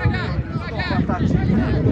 ataque.